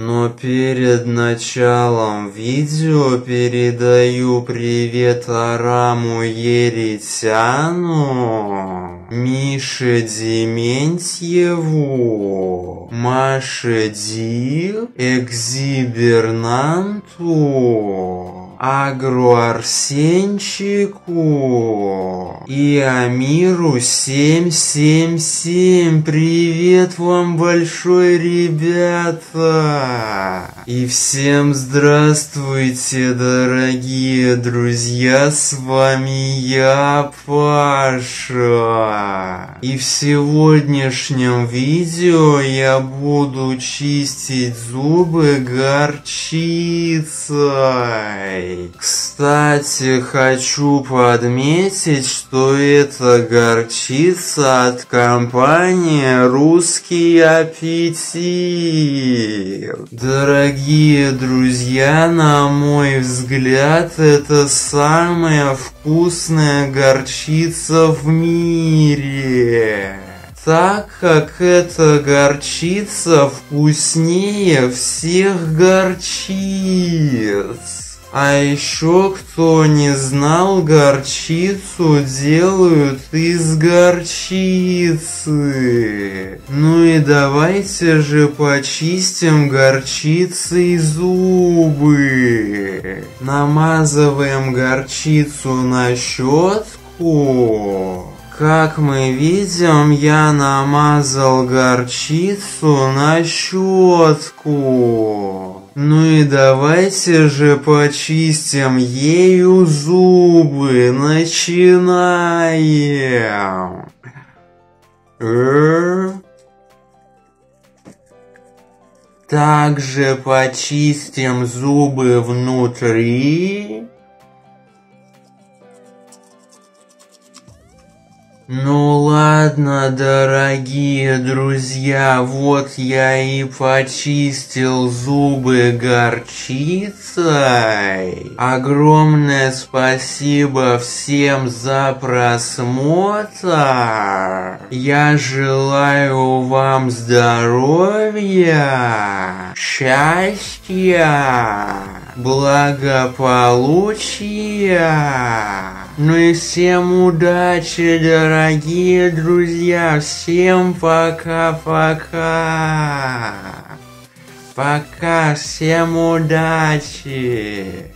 Но перед началом видео передаю привет Араму Еритяну, Мише Дементьеву, Маше Ди, Экзибернанту, Агру Арсенчику и Амиру 777. Привет вам большой, ребята! И всем здравствуйте, дорогие друзья, с вами я, Паша. И в сегодняшнем видео я буду чистить зубы горчицей. Кстати, хочу подметить, что это горчица от компании «Русский аппетит». Дорогие друзья, на мой взгляд, это самая вкусная горчица в мире так как эта горчица вкуснее всех горчиц. А еще кто не знал, горчицу делают из горчицы. Ну и давайте же почистим горчицей зубы. Намазываем горчицу на щетку. Как мы видим, я намазал горчицу на щетку. Ну и давайте же почистим ею зубы. Начинаем. Также почистим зубы внутри. Ну ладно, дорогие друзья, вот я и почистил зубы горчицей. Огромное спасибо всем за просмотр. Я желаю вам здоровья, счастья, благополучия. Ну и всем удачи, дорогие друзья. Всем пока-пока. Пока, всем удачи.